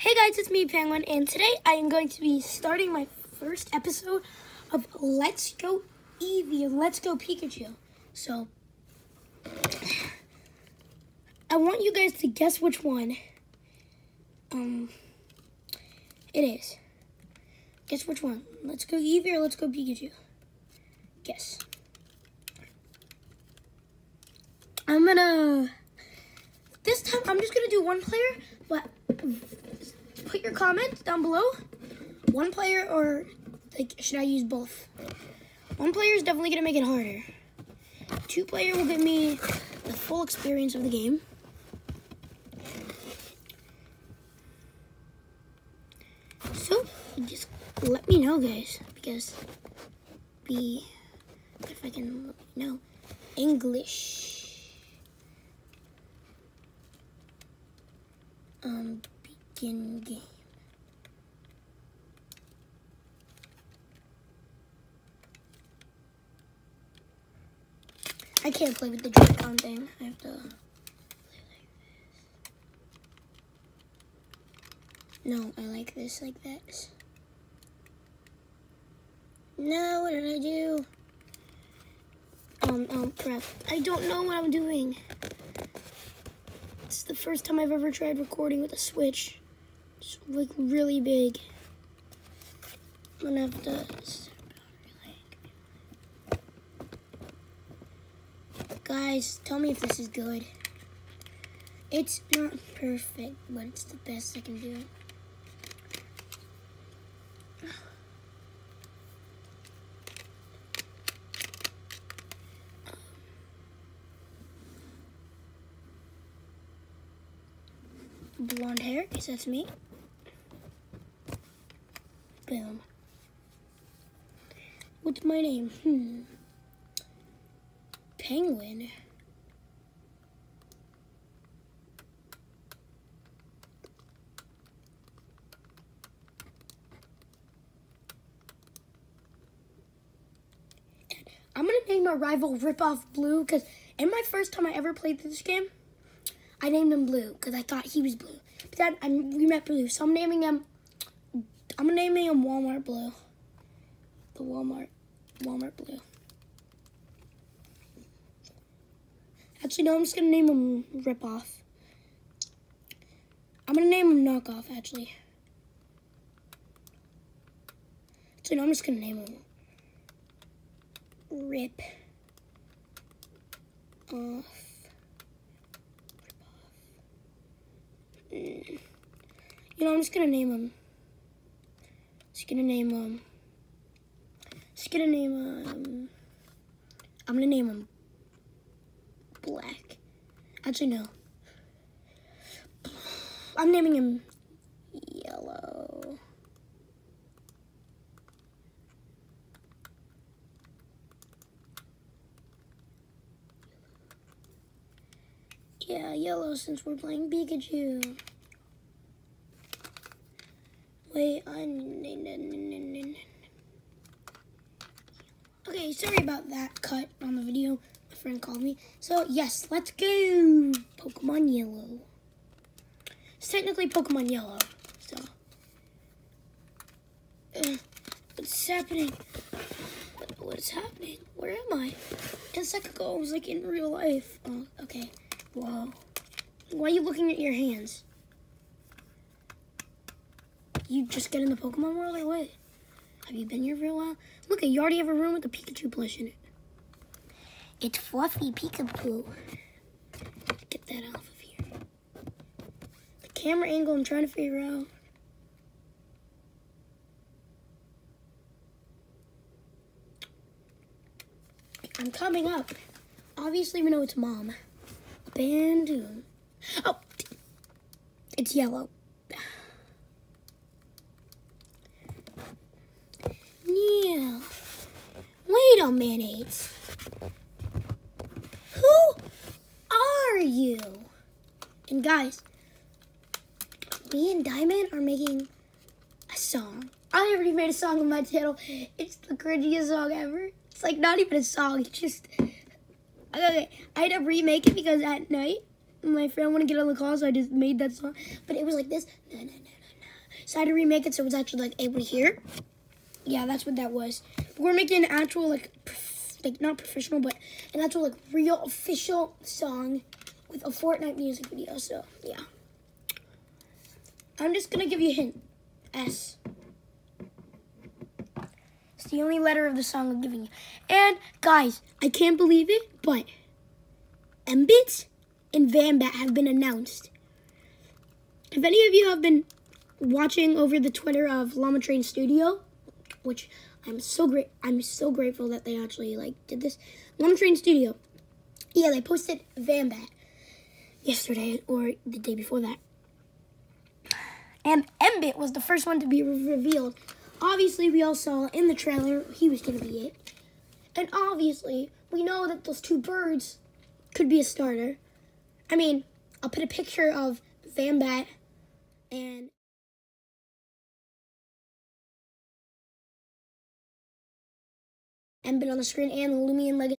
Hey guys, it's me, Penguin, and today I am going to be starting my first episode of Let's Go Eevee and Let's Go Pikachu. So, I want you guys to guess which one um, it is. Guess which one. Let's Go Eevee or Let's Go Pikachu? Guess. I'm gonna, this time I'm just gonna do one player, but put your comments down below. One player or like should I use both? One player is definitely gonna make it harder. Two player will give me the full experience of the game. So just let me know guys because be if I can know English. Um begin game. I can't play with the Joy-Con thing. I have to play like this. No, I like this like this. No, what did I do? Um, um, crap. I don't know what I'm doing. It's the first time I've ever tried recording with a Switch. It's like really big. I'm gonna have to. Guys, tell me if this is good. It's not perfect, but it's the best I can do. blonde hair. Guess that's me. What's my name? Hmm. Penguin. I'm gonna name my rival Ripoff Blue because in my first time I ever played this game, I named him Blue because I thought he was blue. But then I, we met Blue, so I'm naming him. I'm naming him Walmart Blue. The Walmart, Walmart Blue. Actually, no, I'm just gonna name him Rip Off. I'm gonna name him Knockoff. Actually. Actually, no, I'm just gonna name him Rip Off. Rip Off. You know, I'm just gonna name him. Just gonna name him. Just gonna name him. I'm gonna name him Black. Actually, no. I'm naming him Yellow. Yeah, yellow since we're playing Pikachu. Wait, I... Sorry about that cut on the video. My friend called me. So, yes, let's go. Pokemon Yellow. It's technically Pokemon Yellow, so... Uh, what's happening? What, what is happening? Where am I? I? A second ago, I was like in real life. Oh, okay. Whoa. Why are you looking at your hands? You just get in the Pokemon world or what? Have you been here for a while? Look, you already have a room with a Pikachu plush in it. It's fluffy Pikachu. Get that off of here. The camera angle I'm trying to figure out. I'm coming up. Obviously, we know it's mom. Bandoon. Oh, it's yellow. Yeah. Minute. Who are you? And guys, me and Diamond are making a song. I already made a song on my channel. It's the cringiest song ever. It's like not even a song. It's just okay. I had to remake it because at night my friend wouldn't get on the call, so I just made that song. But it was like this. Na, na, na, decided to remake it so it was actually like able to hear. Yeah, that's what that was. We're making an actual like, like not professional, but an actual like real official song with a Fortnite music video. So yeah, I'm just gonna give you a hint. S. It's the only letter of the song I'm giving you. And guys, I can't believe it, but Embit and Vambat have been announced. If any of you have been watching over the Twitter of Llama Train Studio, which I'm so great, I'm so grateful that they actually like did this. Llama Train Studio, yeah, they posted Vambat yesterday or the day before that, and Embit was the first one to be re- revealed. Obviously, we all saw in the trailer he was gonna be it, and obviously we know that those two birds could be a starter. I mean, I'll put a picture of Vambat and Embit on the screen and Loomian Legacy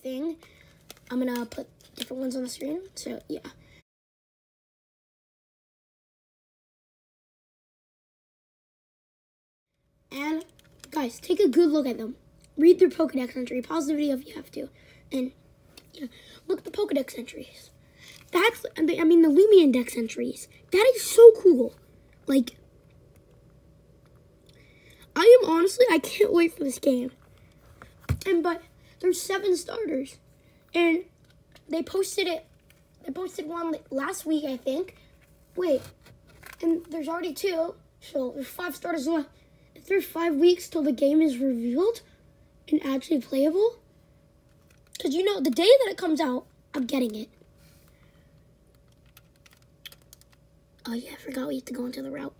thing. I'm gonna put different ones on the screen. So yeah. And guys, take a good look at them. Read through Pokedex entry. Pause the video if you have to, and yeah, look at the Pokedex entries. That's I mean the Loomian Dex entries. That is so cool. Like, I am honestly I can't wait for this game. And but there's seven starters, and they posted it. They posted one last week, I think. Wait, and there's already two, so there's five starters left. If there's five weeks till the game is revealed and actually playable, because you know the day that it comes out, I'm getting it. Oh yeah, I forgot we have to go into the route.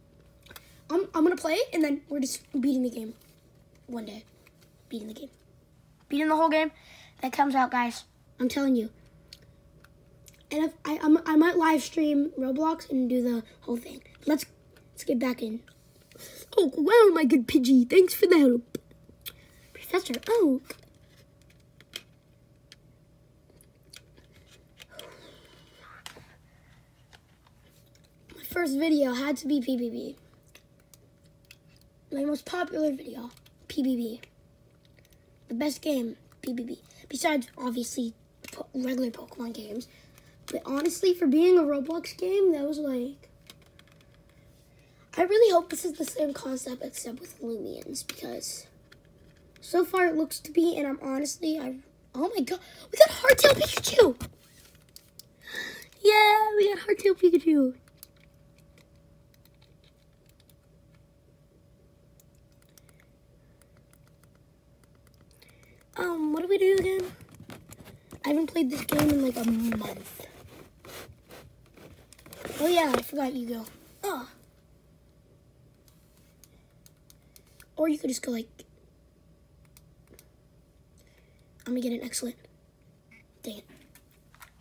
I'm I'm gonna play and then we're just beating the game. One day, beating the game, beating the whole game. That comes out, guys. I'm telling you. And if I I'm, I might live stream Roblox and do the whole thing. Let's let's get back in. Oh well, my good Pidgey, thanks for the help, Professor Oak. First video had to be PBB. My most popular video, PBB. The best game, PBB. Besides, obviously, po- regular Pokemon games. But honestly, for being a Roblox game, that was like. I really hope this is the same concept except with Loomians because so far it looks to be, and I'm honestly, I. Oh my god, we got Hardtail Pikachu! Yeah, we got Hardtail Pikachu. Um, what do we do again? I haven't played this game in like a month. Oh yeah, I forgot you go. Oh. Or you could just go like. I'm gonna get an excellent. Dang it.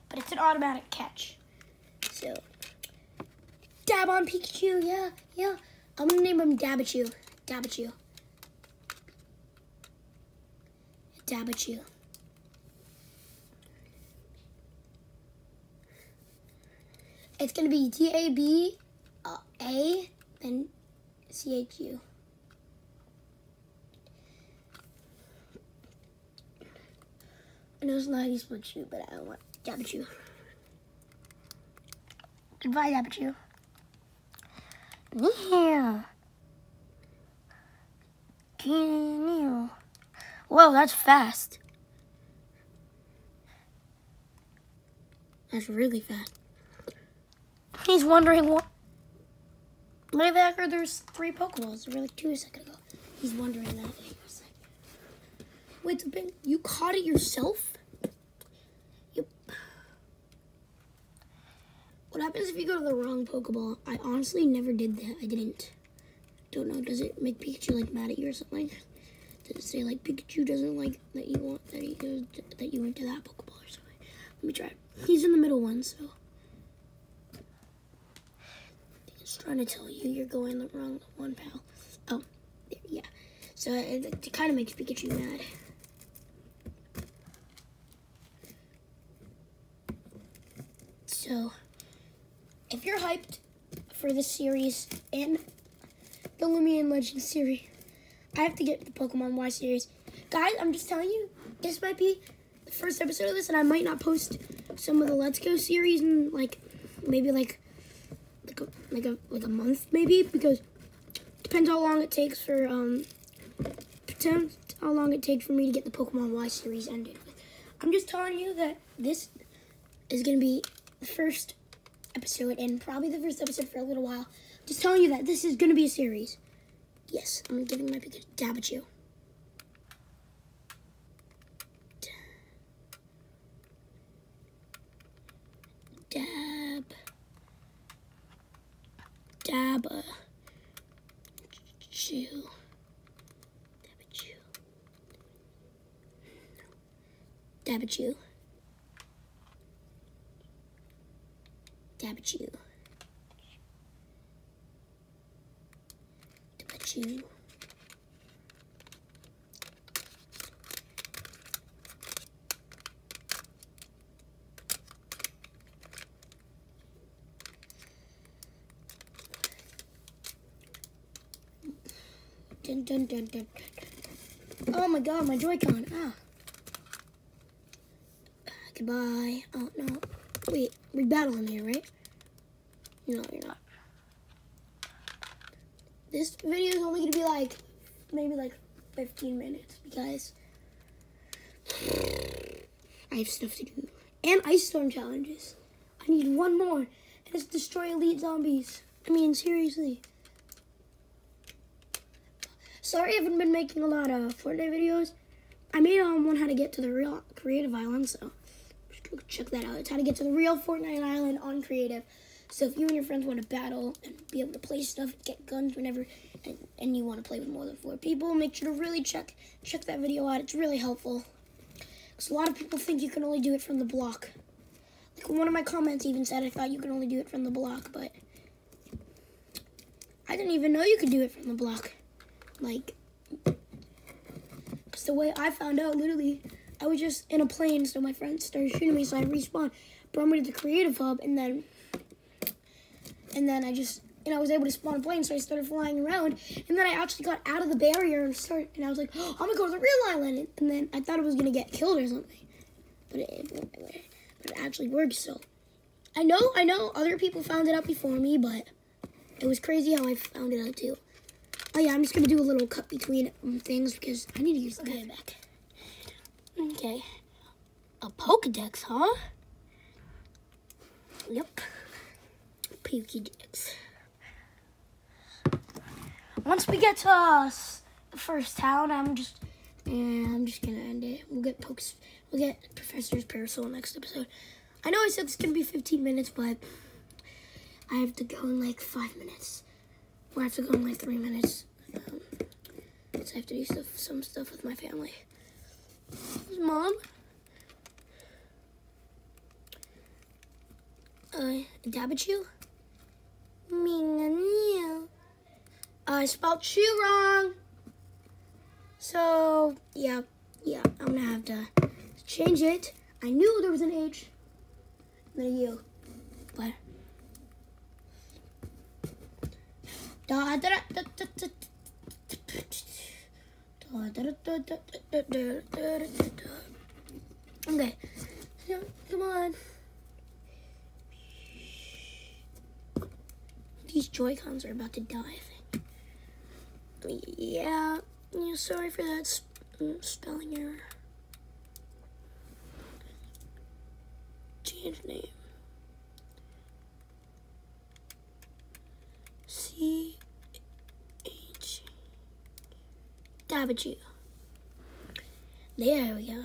But it's an automatic catch. So. Dab on Pikachu, yeah, yeah. I'm gonna name him Dabachu. Dabachu. Dabachu. It's gonna be D A B A then C H U. I know it's not how you spell but I want Dabachu. Goodbye, Dabachu. Yeah. Can you? Whoa, that's fast. That's really fast. He's wondering what. That, there's three Pokeballs. Like two a second ago. He's wondering that. Hang on a second. Wait, Ben, you caught it yourself? Yep. What happens if you go to the wrong Pokeball? I honestly never did that. I didn't. Don't know. Does it make Pikachu like mad at you or something? Say like Pikachu doesn't like that you want that he goes that you went to that Pokeball or something? Let me try. He's in the middle one, so. He's trying to tell you you're going the wrong one, pal. Oh, yeah. So uh, it, it kind of makes Pikachu mad. So, if you're hyped for this series and the Loomian Legends series, I have to get the Pokemon Y series. Guys, I'm just telling you, this might be the first episode of this, and I might not post some of the Let's Go series in like maybe like like a like a like a month maybe because depends how long it takes for um depends how long it takes for me to get the Pokemon Y series ended. I'm just telling you that this is gonna be the first episode and probably the first episode for a little while. Just telling you that this is gonna be a series. Yes, I'm giving my a dab at you. Dab. Dabba. Chew. Dab at you. Dab at you. Dab at you. Dab at you. Dun, dun, dun, dun. Oh my god, my Joy-Con. Ah. Goodbye. Oh no. Wait, we're battling here, right? No, you're not. This video is only gonna be like maybe like 15 minutes because I have stuff to do. And ice storm challenges. I need one more. And it's destroy elite zombies. I mean, seriously. Sorry I haven't been making a lot of Fortnite videos. I made um, one how to get to the real creative island, so check that out. It's how to get to the real Fortnite island on creative. So if you and your friends want to battle and be able to play stuff, get guns whenever, and, and you want to play with more than four people, make sure to really check check that video out. It's really helpful. Because a lot of people think you can only do it from the block. Like one of my comments even said I thought you could only do it from the block, but I didn't even know you could do it from the block. Like, because the way I found out, literally, I was just in a plane, so my friends started shooting me, so I respawned, brought me to the creative hub, and then, and then I just, and I was able to spawn a plane, so I started flying around, and then I actually got out of the barrier and started, and I was like, oh, I'm gonna go to the real island, and then I thought I was gonna get killed or something, but it, but it actually worked. So, I know, I know, other people found it out before me, but it was crazy how I found it out too. Oh yeah, I'm just gonna do a little cut between um, things because I need to use the okay. back. Okay. A Pokedex, huh? Yep. Pokedex. Once we get to uh, the first town, I'm just, and I'm just gonna end it. We'll get pokes. We'll get Professor's Parasol next episode. I know I said it's gonna be 15 minutes, but I have to go in like five minutes. I have to go in like three minutes. Um, so I have to do stuff, some stuff with my family. Mom? Uh, dab at you? I spelled shoe wrong. So, yeah, yeah, I'm gonna have to change it. I knew there was an H and then Okay, come on. These Joy-Cons are about to die, I think. Yeah, yeah sorry for that sp mm, spelling error. Change name. Dabachu. There we go.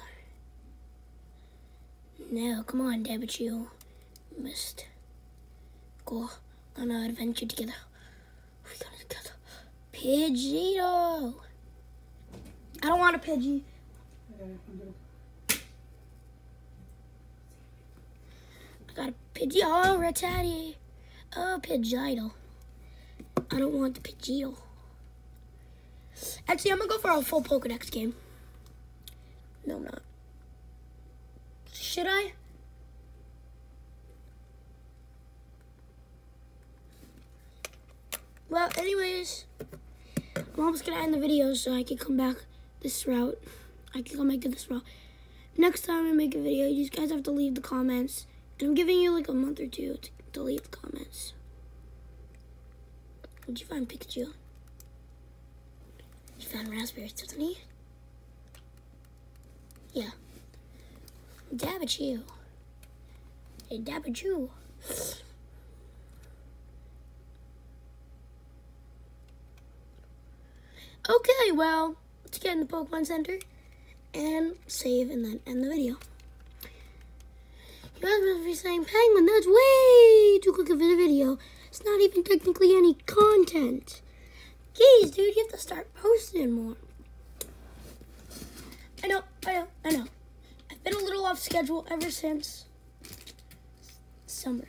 Now, come on, Dabachu. We must go on our adventure together. We gotta get Pidgeotto. I don't want a Pidgey. I got a Pidgey. Oh, Rattata. Oh, Pidgeotto. I don't want the Pidgeotto. Actually, I'm gonna go for a full Pokedex game. No, I'm not. Should I? Well, anyways, I'm almost gonna end the video so I can come back this route. I can come back to this route. Next time I make a video, you guys have to leave the comments. I'm giving you like a month or two to delete the comments. Would you find Pikachu? Found raspberries, doesn't he? Yeah. Dab at you. Hey, dab at you. Okay, well, let's get in the Pokemon Center and save and then end the video. You guys must be saying, Penguin, that's way too quick of a video. It's not even technically any content. Geez, dude, you have to start posting more. I know, I know, I know. I've been a little off schedule ever since summer.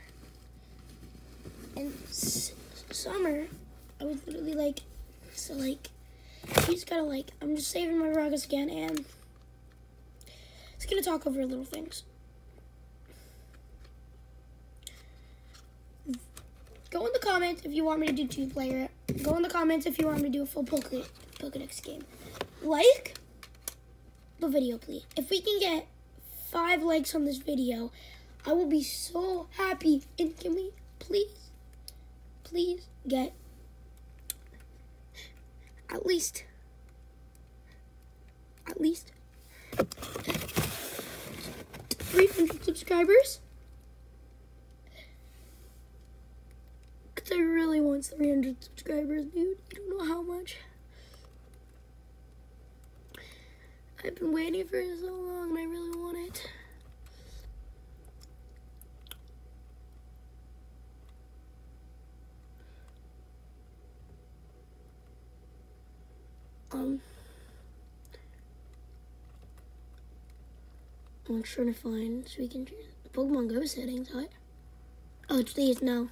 And summer, I was literally like, so like, you just gotta like, I'm just saving my progress again and just gonna talk over little things. Go in the comments if you want me to do two player. Go in the comments if you want me to do a full Poke Pokedex game. Like the video, please. If we can get five likes on this video, I will be so happy. And can we please, please get at least, at least 300 subscribers? I really want 300 subscribers, dude. You don't know how much. I've been waiting for so long and I really want it. Um, I'm trying to find so we can Pokemon Go settings. What? Oh, please no.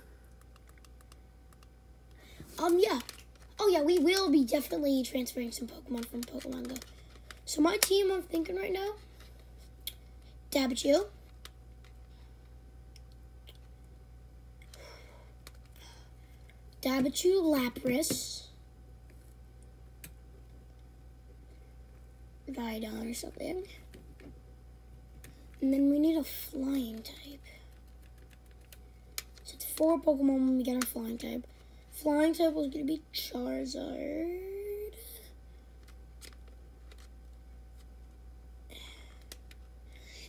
Um, yeah. Oh yeah, we will be definitely transferring some Pokemon from Pokemon Go. So my team, I'm thinking right now, Dabachu. Dabachu, Lapras. Rhydon or something. And then we need a flying type. So it's four Pokemon when we get our flying type. Flying type was going to be Charizard.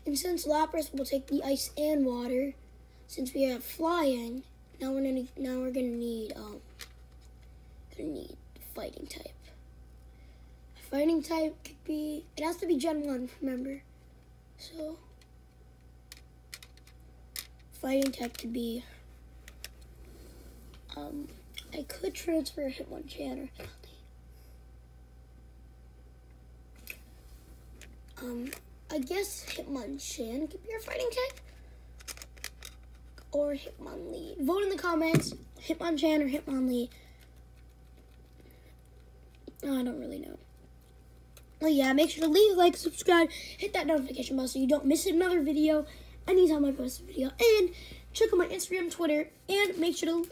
And since Lapras will take the ice and water, since we have flying, now we're gonna now we're gonna need um gonna need fighting type. Fighting type could be, it has to be Gen 1, remember? So, fighting type could be, um, I could transfer Hitmonchan or Um, I guess Hitmonchan could be our fighting type. Or Hitmonlee. Vote in the comments, Hitmonchan or Hitmonlee. Oh, I don't really know. Well, yeah, make sure to leave a like, subscribe, hit that notification bell so you don't miss another video anytime I post a video. And check out my Instagram, Twitter, and make sure to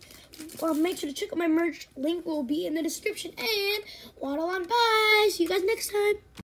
well, make sure to check out my merch. Link will be in the description. And waddle on bye. See you guys next time.